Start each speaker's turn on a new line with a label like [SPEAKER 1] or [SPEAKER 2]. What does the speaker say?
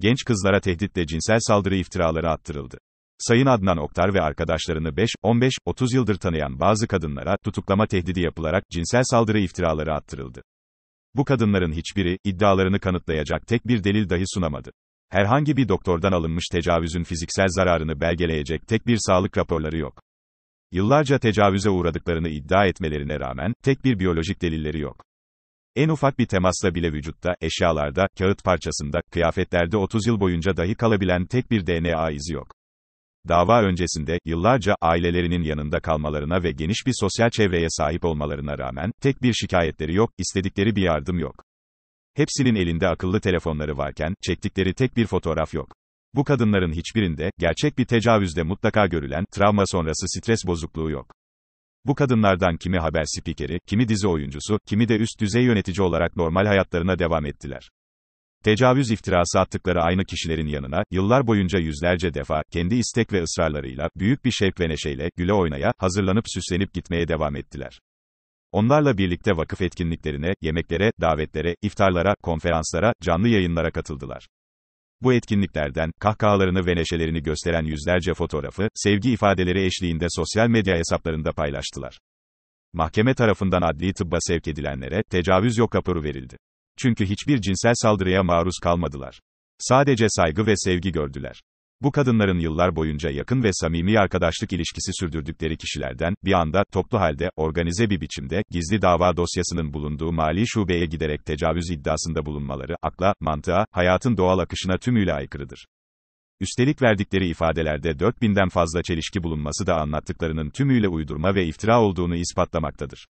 [SPEAKER 1] Genç kızlara tehditle cinsel saldırı iftiraları attırıldı. Sayın Adnan Oktar ve arkadaşlarını 5, 15, 30 yıldır tanıyan bazı kadınlara tutuklama tehdidi yapılarak cinsel saldırı iftiraları attırıldı. Bu kadınların hiçbiri iddialarını kanıtlayacak tek bir delil dahi sunamadı. Herhangi bir doktordan alınmış tecavüzün fiziksel zararını belgeleyecek tek bir sağlık raporları yok. Yıllarca tecavüze uğradıklarını iddia etmelerine rağmen tek bir biyolojik delilleri yok. En ufak bir temasla bile vücutta, eşyalarda, kağıt parçasında, kıyafetlerde 30 yıl boyunca dahi kalabilen tek bir DNA izi yok. Dava öncesinde, yıllarca, ailelerinin yanında kalmalarına ve geniş bir sosyal çevreye sahip olmalarına rağmen, tek bir şikayetleri yok, istedikleri bir yardım yok. Hepsinin elinde akıllı telefonları varken, çektikleri tek bir fotoğraf yok. Bu kadınların hiçbirinde, gerçek bir tecavüzde mutlaka görülen, travma sonrası stres bozukluğu yok. Bu kadınlardan kimi haber spikeri, kimi dizi oyuncusu, kimi de üst düzey yönetici olarak normal hayatlarına devam ettiler. Tecavüz iftirası attıkları aynı kişilerin yanına, yıllar boyunca yüzlerce defa, kendi istek ve ısrarlarıyla, büyük bir şevk ve neşeyle, güle oynaya, hazırlanıp süslenip gitmeye devam ettiler. Onlarla birlikte vakıf etkinliklerine, yemeklere, davetlere, iftarlara, konferanslara, canlı yayınlara katıldılar. Bu etkinliklerden, kahkahalarını ve neşelerini gösteren yüzlerce fotoğrafı, sevgi ifadeleri eşliğinde sosyal medya hesaplarında paylaştılar. Mahkeme tarafından adli tıbba sevk edilenlere, tecavüz yok raporu verildi. Çünkü hiçbir cinsel saldırıya maruz kalmadılar. Sadece saygı ve sevgi gördüler. Bu kadınların yıllar boyunca yakın ve samimi arkadaşlık ilişkisi sürdürdükleri kişilerden, bir anda, toplu halde, organize bir biçimde, gizli dava dosyasının bulunduğu mali şubeye giderek tecavüz iddiasında bulunmaları, akla, mantığa, hayatın doğal akışına tümüyle aykırıdır. Üstelik verdikleri ifadelerde 4000'den fazla çelişki bulunması da anlattıklarının tümüyle uydurma ve iftira olduğunu ispatlamaktadır.